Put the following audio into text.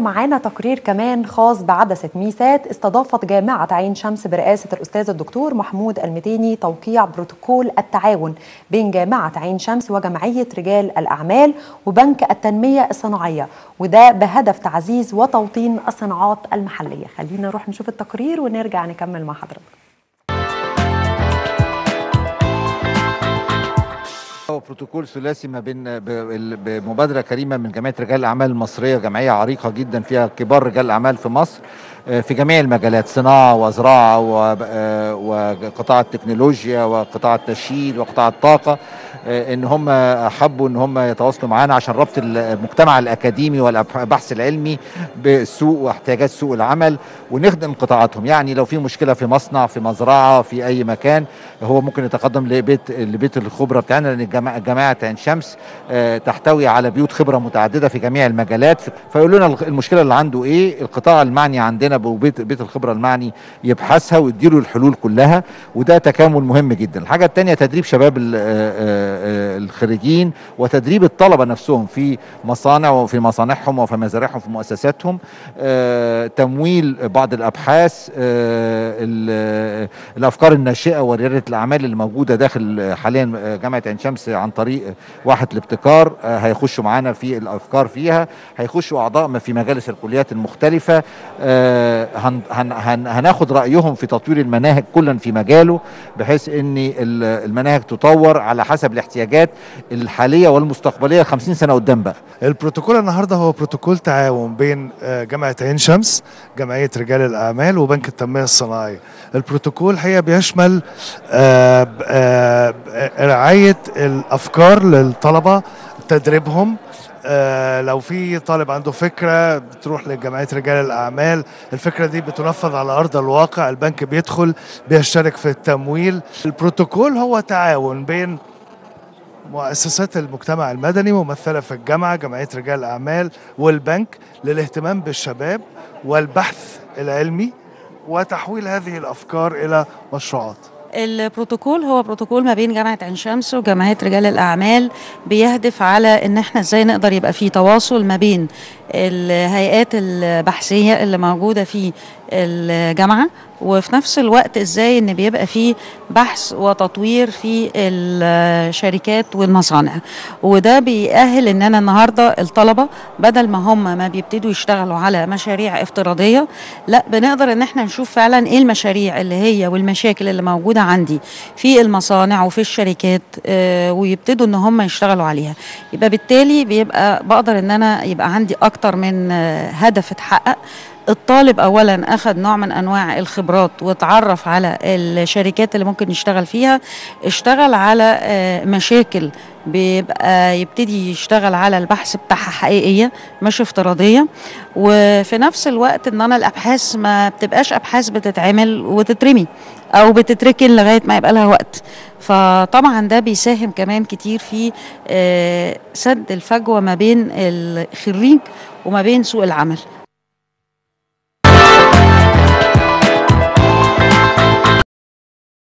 معانا تقرير كمان خاص بعدسة ميسات استضافت جامعة عين شمس برئاسة الأستاذ الدكتور محمود المتيني توقيع بروتوكول التعاون بين جامعة عين شمس وجمعية رجال الأعمال وبنك التنمية الصناعية وده بهدف تعزيز وتوطين الصناعات المحلية. خلينا نروح نشوف التقرير ونرجع نكمل مع حضرتك. بروتوكول ثلاثي ما بين بمبادرة كريمة من جمعية رجال الاعمال المصريه جمعية عريقة جدا فيها كبار رجال الاعمال في مصر. في جميع المجالات صناعة وزراعة وقطاع التكنولوجيا وقطاع التشييد وقطاع الطاقة إن هم حبوا إن هم يتواصلوا معانا عشان ربط المجتمع الأكاديمي والبحث العلمي بالسوق واحتياجات سوق العمل ونخدم قطاعاتهم. يعني لو في مشكلة في مصنع في مزرعة في أي مكان هو ممكن يتقدم لبيت لبيت الخبرة بتاعنا لأن جماعة عين شمس تحتوي على بيوت خبرة متعددة في جميع المجالات. فيقول لنا المشكلة اللي عنده إيه؟ القطاع المعني عندنا وبيت بيت الخبرة المعني يبحثها ويديله الحلول كلها وده تكامل مهم جدا. الحاجة الثانية تدريب شباب الخريجين وتدريب الطلبة نفسهم في مصانع وفي مصانعهم وفي مزارعهم وفي مؤسساتهم. تمويل بعض الأبحاث الأفكار الناشئة وريادة الأعمال اللي موجوده داخل حاليا جامعة عين شمس عن طريق واحه الابتكار هيخشوا معانا في الأفكار فيها هيخشوا أعضاء في مجالس الكليات المختلفة هن هن هناخد رأيهم في تطوير المناهج كلا في مجاله بحيث إن المناهج تطور على حسب الاحتياجات الحالية والمستقبلية 50 سنة قدام بقى. البروتوكول النهارده هو بروتوكول تعاون بين جامعة عين شمس جمعية رجال الأعمال وبنك التنمية الصناعية. البروتوكول هي بيشمل آآ آآ رعاية الأفكار للطلبة تدريبهم. آه لو في طالب عنده فكرة بتروح لجمعية رجال الأعمال. الفكرة دي بتنفذ على أرض الواقع. البنك بيدخل بيشترك في التمويل. البروتوكول هو تعاون بين مؤسسات المجتمع المدني ممثلة في الجامعة جمعية رجال الأعمال والبنك للاهتمام بالشباب والبحث العلمي وتحويل هذه الأفكار إلى مشروعات. البروتوكول هو بروتوكول ما بين جامعة عين شمس وجمعية رجال الأعمال بيهدف على إن إحنا إزاي نقدر يبقى في تواصل ما بين الهيئات البحثية اللي موجودة في الجامعة وفي نفس الوقت إزاي إن بيبقى في بحث وتطوير في الشركات والمصانع. وده بيأهل إن أنا النهارده الطلبة بدل ما هم ما بيبتدوا يشتغلوا على مشاريع افتراضية لا بنقدر إن إحنا نشوف فعلا إيه المشاريع اللي هي والمشاكل اللي موجودة عندي في المصانع وفي الشركات آه ويبتدوا إن هم يشتغلوا عليها. يبقى بالتالي بيبقى بقدر إن أنا يبقى عندي أكتر من آه هدف اتحقق. الطالب اولا أخذ نوع من أنواع الخبرات واتعرف على الشركات اللي ممكن يشتغل فيها اشتغل على مشاكل بيبقى يبتدي يشتغل على البحث بتاعها حقيقية مش افتراضية. وفي نفس الوقت إن أنا الأبحاث ما بتبقاش أبحاث بتتعمل وتترمي أو بتتركن لغاية ما يبقى لها وقت. فطبعا ده بيساهم كمان كتير في سد الفجوة ما بين الخريج وما بين سوق العمل.